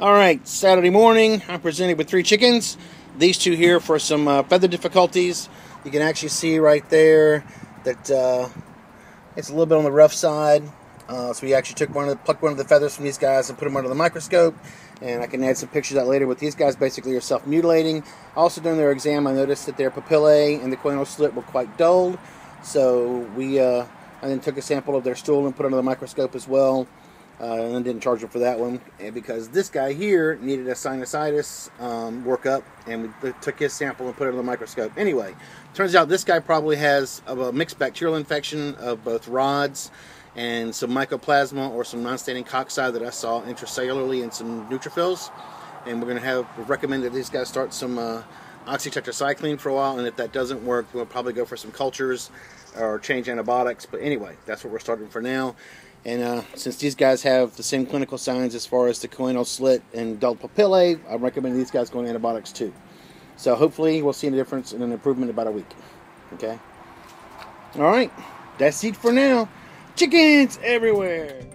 All right, Saturday morning, I'm presented with three chickens. These two here for some uh, feather difficulties. You can actually see right there that uh, it's a little bit on the rough side. Uh, so we actually took one of the, plucked one of the feathers from these guys and put them under the microscope. And I can add some pictures out later. With these guys, basically are self-mutilating. Also, during their exam, I noticed that their papillae and the choanal slit were quite dulled. So we, uh, I then took a sample of their stool and put under the microscope as well. Uh, and didn't charge him for that one because this guy here needed a sinusitis um, workup, and we took his sample and put it under the microscope. Anyway, turns out this guy probably has a mixed bacterial infection of both rods and some mycoplasma or some non-standing cocci that I saw intracellularly in some neutrophils. And we're going to have recommended these guys start some uh, oxytetracycline for a while, and if that doesn't work, we'll probably go for some cultures or change antibiotics. But anyway, that's what we're starting for now. And uh, since these guys have the same clinical signs as far as the choanal slit and dull papillae, I recommend these guys going antibiotics too. So hopefully we'll see a difference and an improvement in about a week. Okay? All right. That's it for now. Chickens everywhere.